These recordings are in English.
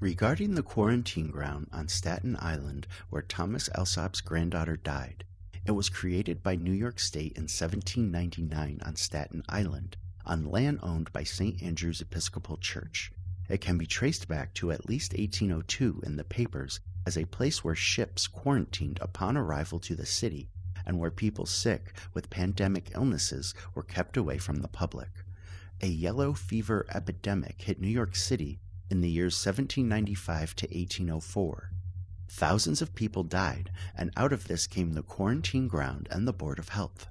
Regarding the quarantine ground on Staten Island where Thomas Alsop's granddaughter died, it was created by New York State in 1799 on Staten Island, on land owned by St. Andrew's Episcopal Church. It can be traced back to at least 1802 in the papers as a place where ships quarantined upon arrival to the city and where people sick with pandemic illnesses were kept away from the public. A yellow fever epidemic hit New York City in the years 1795 to 1804. Thousands of people died, and out of this came the quarantine ground and the Board of Health.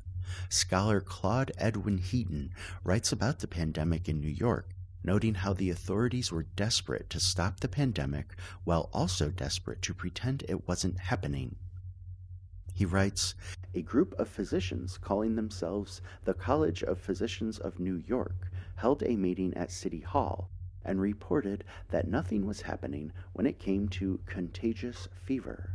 Scholar Claude Edwin Heaton writes about the pandemic in New York, noting how the authorities were desperate to stop the pandemic while also desperate to pretend it wasn't happening. He writes A group of physicians calling themselves the College of Physicians of New York held a meeting at City Hall and reported that nothing was happening when it came to contagious fever.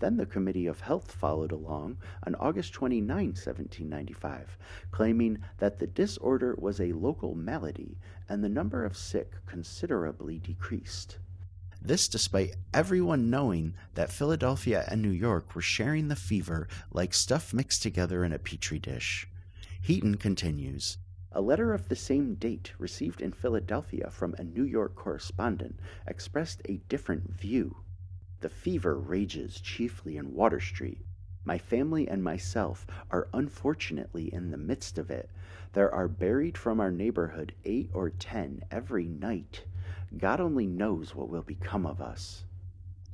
Then the Committee of Health followed along on August 29, 1795, claiming that the disorder was a local malady and the number of sick considerably decreased. This despite everyone knowing that Philadelphia and New York were sharing the fever like stuff mixed together in a petri dish. Heaton continues a letter of the same date received in Philadelphia from a New York correspondent expressed a different view. The fever rages chiefly in Water Street. My family and myself are unfortunately in the midst of it. There are buried from our neighborhood eight or ten every night. God only knows what will become of us.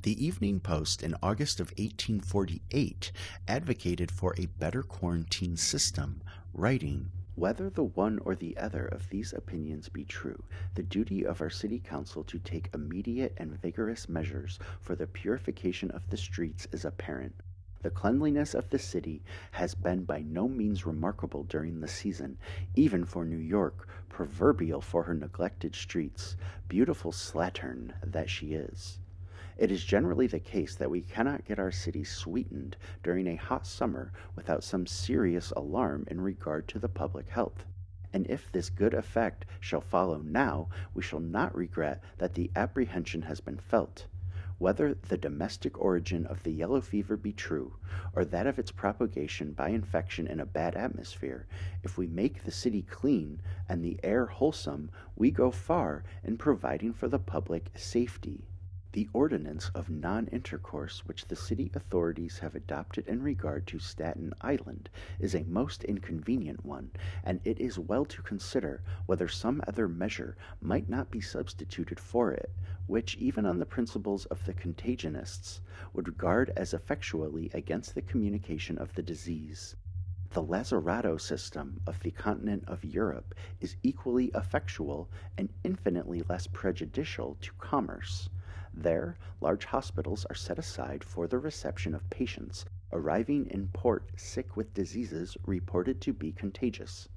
The Evening Post in August of 1848 advocated for a better quarantine system, writing, whether the one or the other of these opinions be true, the duty of our City Council to take immediate and vigorous measures for the purification of the streets is apparent. The cleanliness of the city has been by no means remarkable during the season, even for New York, proverbial for her neglected streets, beautiful slattern that she is. It is generally the case that we cannot get our city sweetened during a hot summer without some serious alarm in regard to the public health. And if this good effect shall follow now, we shall not regret that the apprehension has been felt. Whether the domestic origin of the yellow fever be true, or that of its propagation by infection in a bad atmosphere, if we make the city clean and the air wholesome, we go far in providing for the public safety. The ordinance of non intercourse which the city authorities have adopted in regard to Staten Island is a most inconvenient one, and it is well to consider whether some other measure might not be substituted for it, which, even on the principles of the contagionists, would guard as effectually against the communication of the disease. The lazaretto system of the continent of Europe is equally effectual and infinitely less prejudicial to commerce. There, large hospitals are set aside for the reception of patients arriving in port sick with diseases reported to be contagious.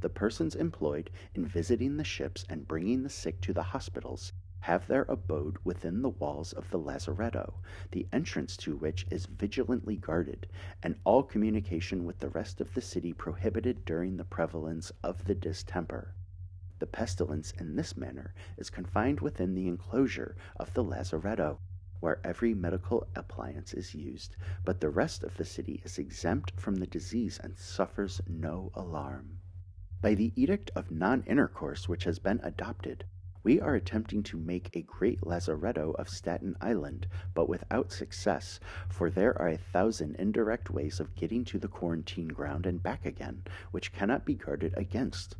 The persons employed in visiting the ships and bringing the sick to the hospitals have their abode within the walls of the lazaretto, the entrance to which is vigilantly guarded, and all communication with the rest of the city prohibited during the prevalence of the distemper. The pestilence in this manner is confined within the enclosure of the lazaretto, where every medical appliance is used, but the rest of the city is exempt from the disease and suffers no alarm. By the edict of non intercourse which has been adopted, we are attempting to make a great lazaretto of Staten Island, but without success, for there are a thousand indirect ways of getting to the quarantine ground and back again, which cannot be guarded against.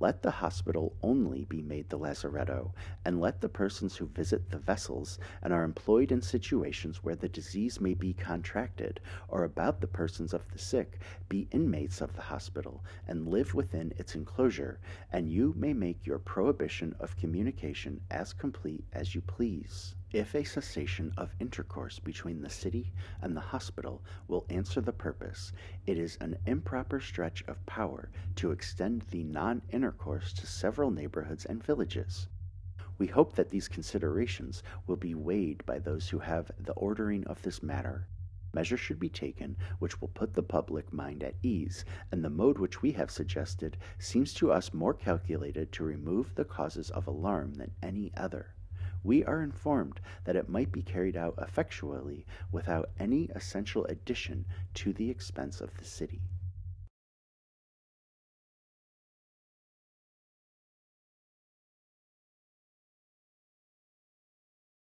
Let the hospital only be made the lazaretto, and let the persons who visit the vessels and are employed in situations where the disease may be contracted, or about the persons of the sick, be inmates of the hospital, and live within its enclosure, and you may make your prohibition of communication as complete as you please. If a cessation of intercourse between the city and the hospital will answer the purpose, it is an improper stretch of power to extend the non intercourse to several neighborhoods and villages. We hope that these considerations will be weighed by those who have the ordering of this matter. Measures should be taken which will put the public mind at ease, and the mode which we have suggested seems to us more calculated to remove the causes of alarm than any other. We are informed that it might be carried out effectually without any essential addition to the expense of the city.